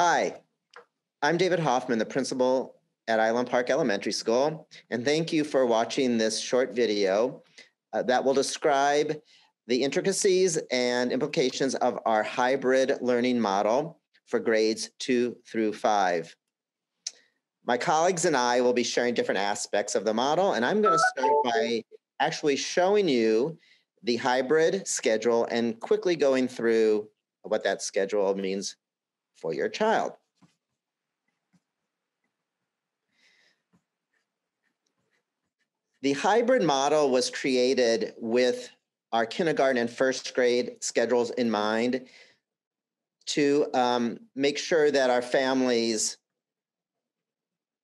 Hi, I'm David Hoffman, the principal at Island Park Elementary School, and thank you for watching this short video uh, that will describe the intricacies and implications of our hybrid learning model for grades two through five. My colleagues and I will be sharing different aspects of the model, and I'm going to start by actually showing you the hybrid schedule and quickly going through what that schedule means for your child. The hybrid model was created with our kindergarten and first grade schedules in mind to um, make sure that our families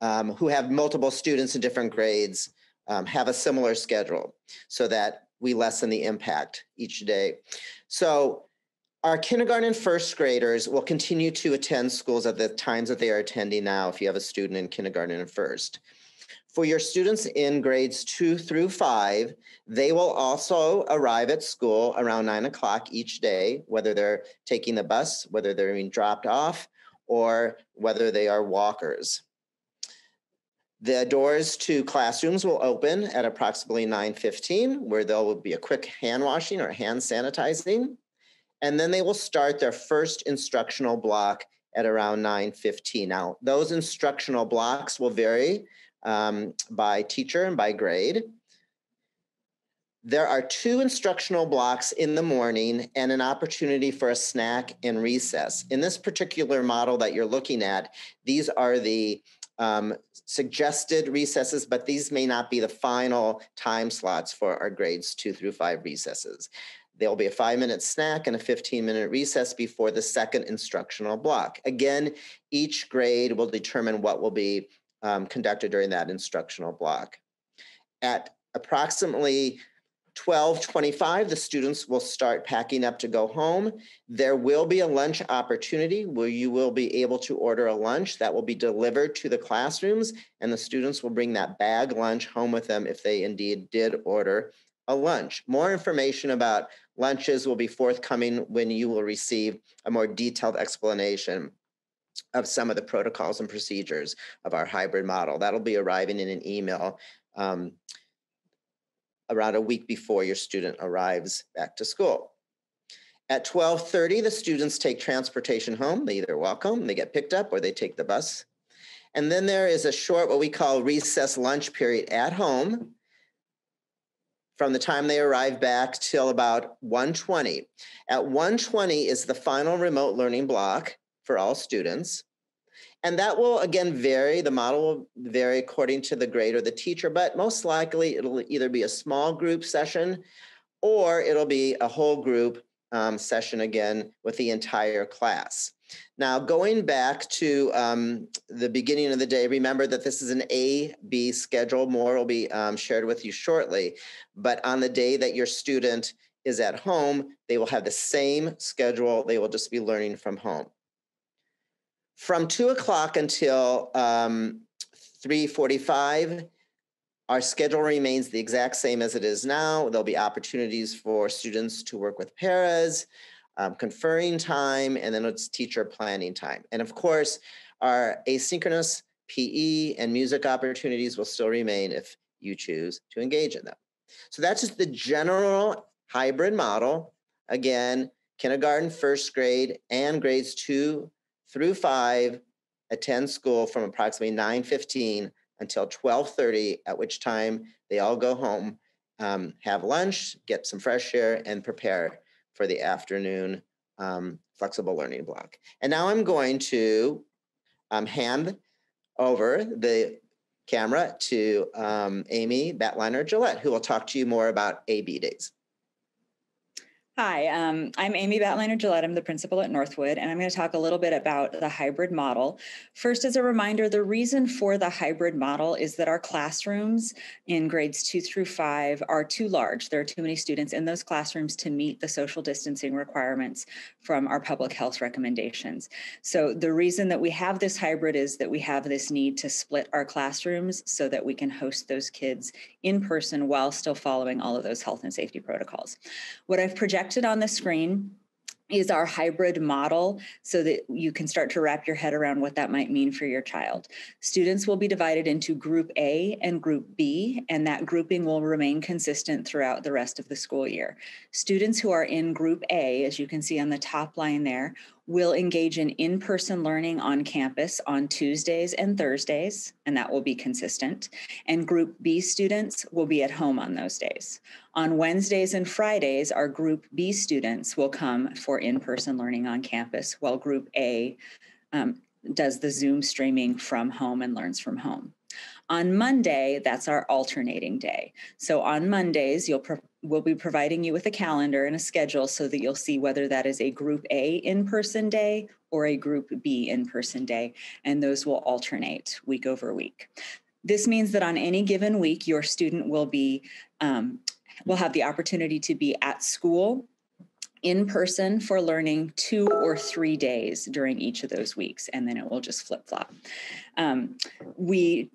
um, who have multiple students in different grades um, have a similar schedule so that we lessen the impact each day. So our kindergarten and first graders will continue to attend schools at the times that they are attending now if you have a student in kindergarten and first. For your students in grades two through five, they will also arrive at school around nine o'clock each day, whether they're taking the bus, whether they're being dropped off, or whether they are walkers. The doors to classrooms will open at approximately 9:15, where there will be a quick hand washing or hand sanitizing. And then they will start their first instructional block at around 9:15. Now, those instructional blocks will vary um, by teacher and by grade. There are two instructional blocks in the morning and an opportunity for a snack and recess. In this particular model that you're looking at, these are the um, suggested recesses, but these may not be the final time slots for our grades two through five recesses. There'll be a five minute snack and a 15 minute recess before the second instructional block. Again, each grade will determine what will be um, conducted during that instructional block. At approximately 1225, the students will start packing up to go home. There will be a lunch opportunity where you will be able to order a lunch that will be delivered to the classrooms, and the students will bring that bag lunch home with them if they indeed did order a lunch. More information about lunches will be forthcoming when you will receive a more detailed explanation of some of the protocols and procedures of our hybrid model. That'll be arriving in an email um, around a week before your student arrives back to school. At 12:30, the students take transportation home. They either walk home, they get picked up, or they take the bus. And then there is a short, what we call recess lunch period at home from the time they arrive back till about 1:20. At 1:20 is the final remote learning block for all students. And that will again vary. The model will vary according to the grade or the teacher, but most likely it'll either be a small group session or it'll be a whole group um, session again with the entire class. Now, going back to um, the beginning of the day, remember that this is an A B schedule. More will be um, shared with you shortly. But on the day that your student is at home, they will have the same schedule. They will just be learning from home. From two o'clock until um, 3.45, our schedule remains the exact same as it is now. There'll be opportunities for students to work with paras, um, conferring time, and then it's teacher planning time. And of course, our asynchronous PE and music opportunities will still remain if you choose to engage in them. So that's just the general hybrid model. Again, kindergarten, first grade, and grades two through five attend school from approximately 9.15 until 12.30, at which time they all go home, um, have lunch, get some fresh air, and prepare for the afternoon um, flexible learning block. And now I'm going to um, hand over the camera to um, Amy Batliner Gillette, who will talk to you more about AB days. Hi, um, I'm Amy Batliner Gillette. I'm the principal at Northwood, and I'm going to talk a little bit about the hybrid model. First, as a reminder, the reason for the hybrid model is that our classrooms in grades two through five are too large. There are too many students in those classrooms to meet the social distancing requirements from our public health recommendations. So, the reason that we have this hybrid is that we have this need to split our classrooms so that we can host those kids in person while still following all of those health and safety protocols. What I've projected projected on the screen is our hybrid model so that you can start to wrap your head around what that might mean for your child. Students will be divided into group A and group B, and that grouping will remain consistent throughout the rest of the school year. Students who are in group A, as you can see on the top line there, will engage in in person learning on campus on Tuesdays and Thursdays, and that will be consistent. And Group B students will be at home on those days. On Wednesdays and Fridays, our Group B students will come for in person learning on campus, while Group A um, does the Zoom streaming from home and learns from home. On Monday, that's our alternating day. So on Mondays, you'll we'll be providing you with a calendar and a schedule so that you'll see whether that is a group A in-person day or a group B in-person day, and those will alternate week over week. This means that on any given week, your student will be um, will have the opportunity to be at school in person for learning two or three days during each of those weeks, and then it will just flip flop. Um, we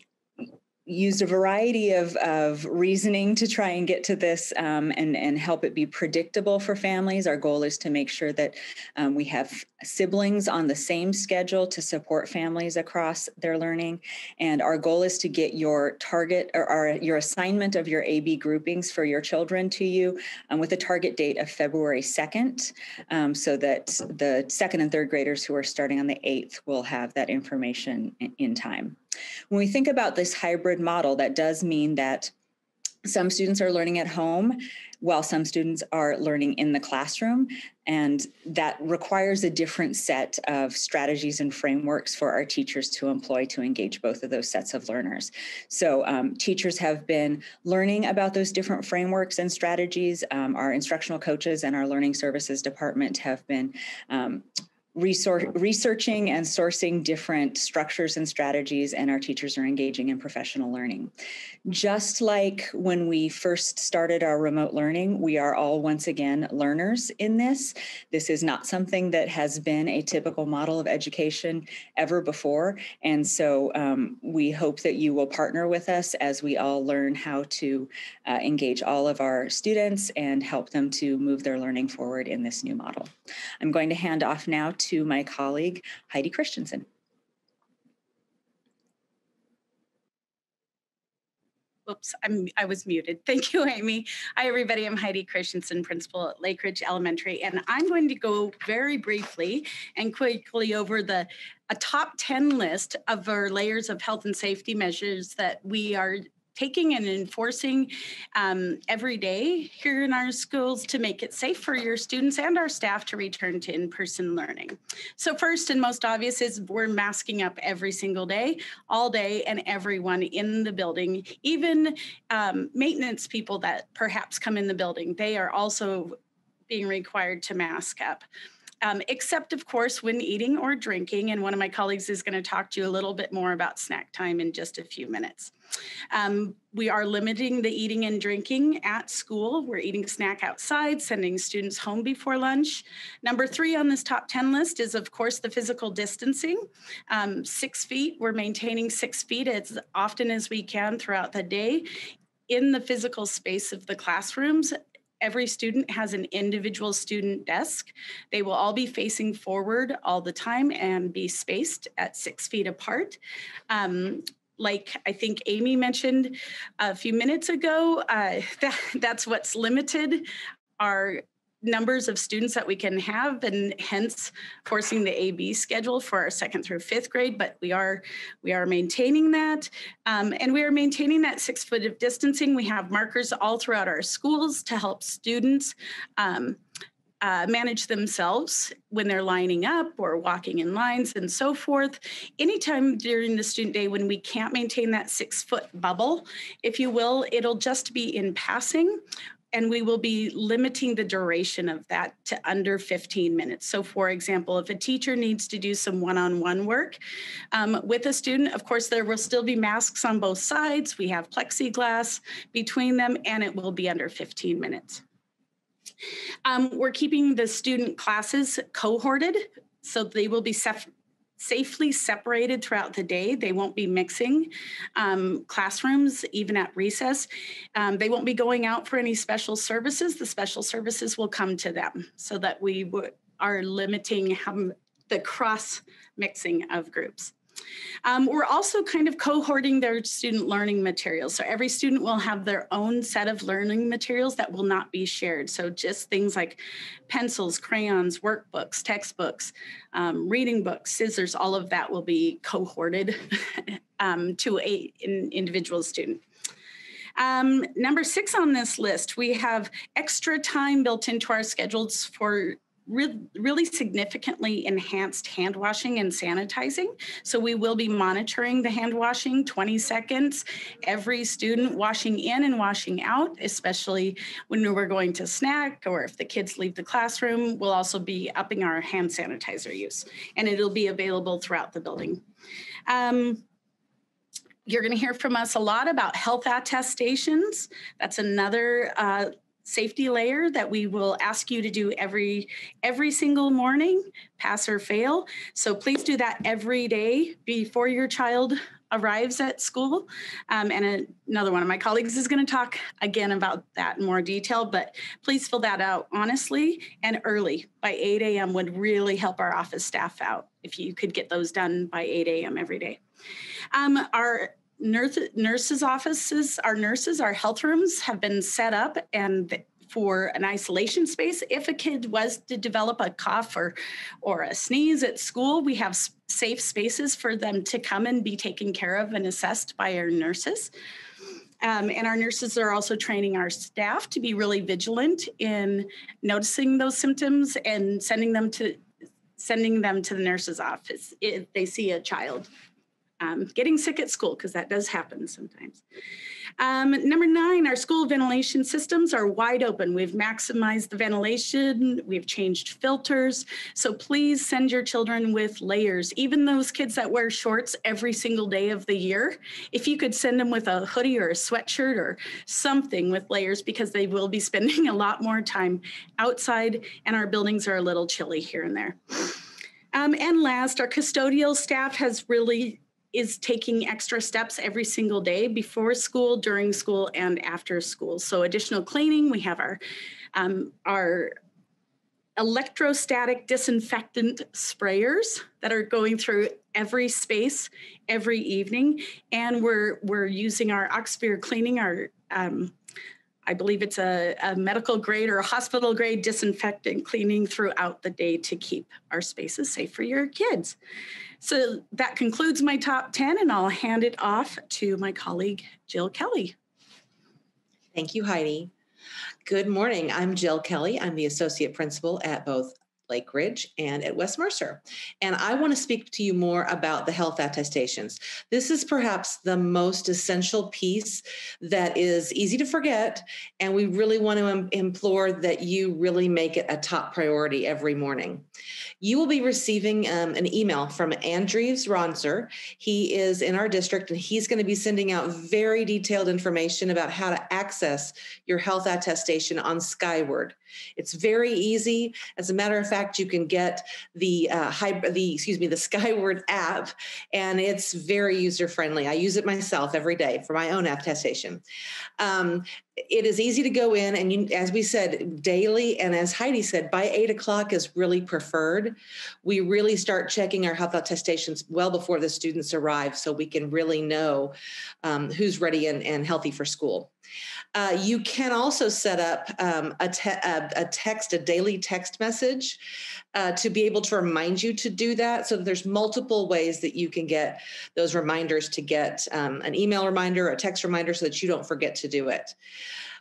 used a variety of, of reasoning to try and get to this um, and, and help it be predictable for families. Our goal is to make sure that um, we have siblings on the same schedule to support families across their learning. And our goal is to get your target or, or your assignment of your AB groupings for your children to you um, with a target date of February 2nd um, so that the second and third graders who are starting on the 8th will have that information in, in time. When we think about this hybrid model, that does mean that some students are learning at home while some students are learning in the classroom. And that requires a different set of strategies and frameworks for our teachers to employ to engage both of those sets of learners. So, um, teachers have been learning about those different frameworks and strategies. Um, our instructional coaches and our learning services department have been um, researching and sourcing different structures and strategies, and our teachers are engaging in professional learning. Just like when we first started our remote learning, we are all once again learners in this. This is not something that has been a typical model of education ever before. And so um, we hope that you will partner with us as we all learn how to uh, engage all of our students and help them to move their learning forward in this new model. I'm going to hand off now to my colleague, Heidi Christensen. Oops, I'm, I was muted. Thank you, Amy. Hi, everybody. I'm Heidi Christensen, principal at Lake Ridge Elementary, and I'm going to go very briefly and quickly over the a top 10 list of our layers of health and safety measures that we are taking and enforcing um, every day here in our schools to make it safe for your students and our staff to return to in-person learning. So first and most obvious is we're masking up every single day, all day, and everyone in the building, even um, maintenance people that perhaps come in the building, they are also being required to mask up. Um, except of course when eating or drinking. And one of my colleagues is going to talk to you a little bit more about snack time in just a few minutes. Um, we are limiting the eating and drinking at school. We're eating snack outside, sending students home before lunch. Number three on this top 10 list is, of course, the physical distancing. Um, six feet, we're maintaining six feet as often as we can throughout the day in the physical space of the classrooms every student has an individual student desk. They will all be facing forward all the time and be spaced at six feet apart. Um, like I think Amy mentioned a few minutes ago, uh, that, that's what's limited our numbers of students that we can have and hence forcing the AB schedule for our second through fifth grade, but we are we are maintaining that. Um, and we are maintaining that six foot of distancing. We have markers all throughout our schools to help students um, uh, manage themselves when they're lining up or walking in lines and so forth. Anytime during the student day when we can't maintain that six foot bubble, if you will, it'll just be in passing. And we will be limiting the duration of that to under 15 minutes. So, for example, if a teacher needs to do some one on one work um, with a student, of course, there will still be masks on both sides. We have plexiglass between them, and it will be under 15 minutes. Um, we're keeping the student classes cohorted, so they will be safely separated throughout the day. They won't be mixing um, classrooms, even at recess. Um, they won't be going out for any special services. The special services will come to them so that we would are limiting how, the cross mixing of groups. Um, we're also kind of cohorting their student learning materials. So every student will have their own set of learning materials that will not be shared. So just things like pencils, crayons, workbooks, textbooks, um, reading books, scissors, all of that will be cohorted um, to an individual student. Um, number six on this list, we have extra time built into our schedules for re- really significantly enhanced hand washing and sanitizing. So we will be monitoring the hand washing 20 seconds, every student washing in and washing out, especially when we're going to snack or if the kids leave the classroom. We'll also be upping our hand sanitizer use and it'll be available throughout the building. Um, you're going to hear from us a lot about health attestations. That's another uh, safety layer that we will ask you to do every every single morning pass or fail. So please do that every day before your child arrives at school. Um, and another one of my colleagues is going to talk again about that in more detail but please fill that out honestly and early by 8 a.m would really help our office staff out if you could get those done by 8 a.m every day. Um, our nurse, nurses' offices, our nurses, our health rooms have been set up and for an isolation space. If a kid was to develop a cough or, or a sneeze at school, we have safe spaces for them to come and be taken care of and assessed by our nurses. Um, and our nurses are also training our staff to be really vigilant in noticing those symptoms and sending them to sending them to the nurse's office if they see a child um, getting sick at school, because that does happen sometimes. Um, number nine, our school ventilation systems are wide open. We've maximized the ventilation, we've changed filters. So please send your children with layers, even those kids that wear shorts every single day of the year. If you could send them with a hoodie or a sweatshirt or something with layers, because they will be spending a lot more time outside, and our buildings are a little chilly here and there. Um, and last, our custodial staff has really is taking extra steps every single day before school, during school, and after school. So additional cleaning, we have our um, our electrostatic disinfectant sprayers that are going through every space every evening, and we're we're using our Oxivir cleaning our um, I believe it's a, a, medical grade or a hospital grade disinfectant cleaning throughout the day to keep our spaces safe for your kids. So that concludes my top 10, and I'll hand it off to my colleague, Jill Kelly. Thank you, Heidi. Good morning. I'm Jill Kelly. I'm the associate principal at both Lake Ridge and at West Mercer. And I want to speak to you more about the health attestations. This is perhaps the most essential piece that is easy to forget. And we really want to implore that you really make it a top priority every morning. You will be receiving um, an email from Andrews Ronser. He is in our district and he's going to be sending out very detailed information about how to access your health attestation on Skyward. It's very easy. As a matter of fact, you can get the uh, the excuse me, the Skyward app, and it's very user friendly. I use it myself every day for my own attestation. Um, it is easy to go in, and you, as we said, daily, and as Heidi said, by eight o'clock is really preferred. We really start checking our health attestations well before the students arrive, so we can really know um, who's ready and, and healthy for school. Uh, you can also set up um, a, te- a, a, text, a daily text message uh, to be able to remind you to do that. So there's multiple ways that you can get those reminders to get um, an email reminder, a text reminder, so that you don't forget to do it.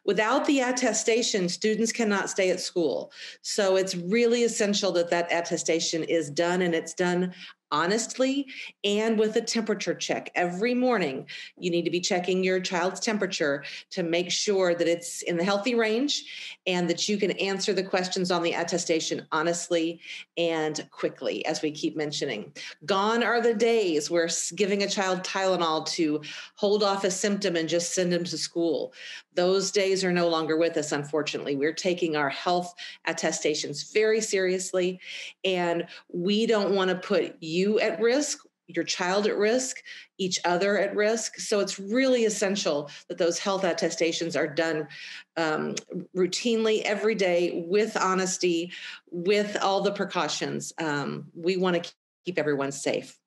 Without the attestation, students cannot stay at school. So it's really essential that that attestation is done and it's done honestly and with a temperature check. Every morning you need to be checking your child's temperature to make sure that it's in the healthy range and that you can answer the questions on the attestation honestly and quickly as we keep mentioning. Gone are the days where giving a child tylenol to hold off a symptom and just send them to school. Those days are no longer with us unfortunately. We're taking our health attestations very seriously and we don't want to put you you at risk your child at risk, each other at risk. So it's really essential that those health attestations are done um, routinely every day with honesty, with all the precautions. Um, we want to keep everyone safe.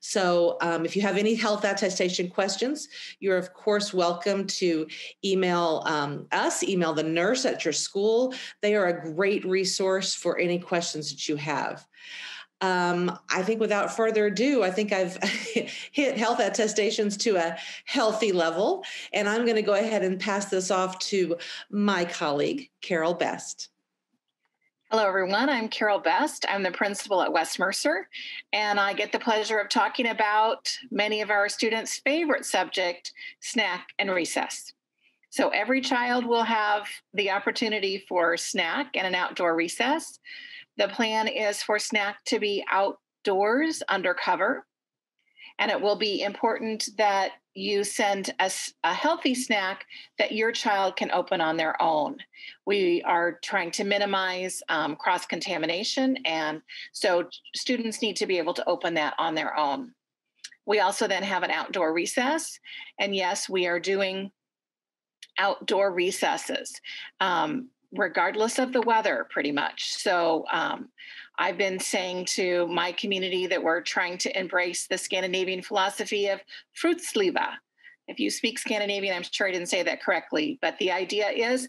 So, um, if you have any health attestation questions, you're of course welcome to email um, us, email the nurse at your school. They are a great resource for any questions that you have. Um, I think without further ado, I think I've hit health attestations to a healthy level. And I'm going to go ahead and pass this off to my colleague, Carol Best. Hello, everyone. I'm Carol Best. I'm the principal at West Mercer, and I get the pleasure of talking about many of our students' favorite subject, snack and recess. So every child will have the opportunity for snack and an outdoor recess. The plan is for snack to be outdoors under cover and it will be important that you send a, a, healthy snack that your child can open on their own. We are trying to minimize um, cross contamination, and so students need to be able to open that on their own. We also then have an outdoor recess, and yes, we are doing outdoor recesses. Um, regardless of the weather, pretty much. So um, I've been saying to my community that we're trying to embrace the Scandinavian philosophy of fruitsliva. If you speak Scandinavian, I'm sure I didn't say that correctly, but the idea is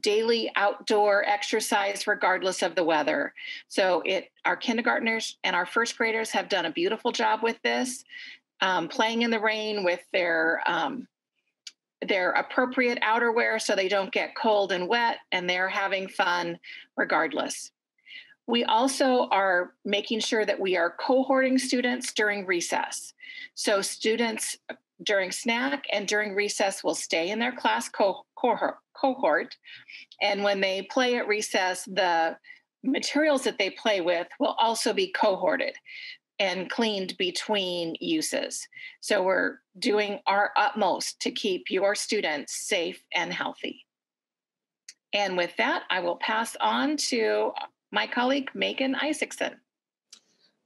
daily outdoor exercise regardless of the weather. So it our kindergartners and our first graders have done a beautiful job with this, um, playing in the rain with their um, their appropriate outerwear so they don't get cold and wet, and they're having fun regardless. We also are making sure that we are cohorting students during recess. So students during snack and during recess will stay in their class co- cohort, cohort. And when they play at recess, the materials that they play with will also be cohorted and cleaned between uses. So we're doing our utmost to keep your students safe and healthy. And with that, I will pass on to my colleague, Megan Isaacson.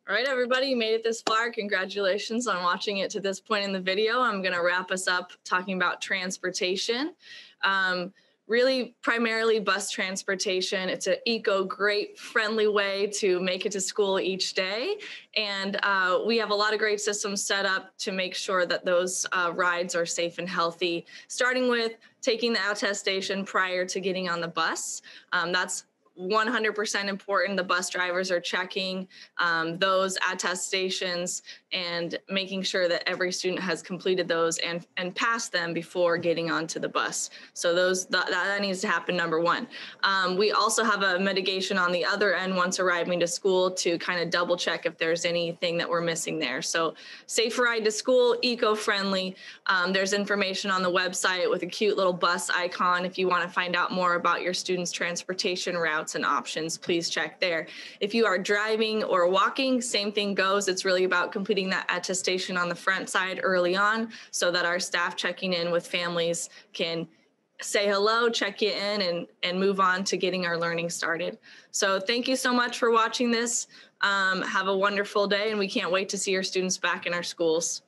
All right, everybody, you made it this far. Congratulations on watching it to this point in the video. I'm going to wrap us up talking about transportation. Um, really, primarily bus transportation. It's an eco great, friendly way to make it to school each day. And uh, we have a lot of great systems set up to make sure that those uh, rides are safe and healthy, starting with taking the attestation prior to getting on the bus. Um, that's 100% important. The bus drivers are checking um, those attestations and making sure that every student has completed those and, and passed them before getting onto the bus. So those that, that needs to happen, number one. Um, we also have a mitigation on the other end once arriving to school to kind of double check if there's anything that we're missing there. So safe ride to school, eco-friendly. Um, there's information on the website with a cute little bus icon if you want to find out more about your students' transportation routes and options, please check there. If you are driving or walking, same thing goes. It's really about completing that attestation on the front side early on so that our staff checking in with families can say hello, check you in, and, and move on to getting our learning started. So thank you so much for watching this. Um, have a wonderful day, and we can't wait to see your students back in our schools.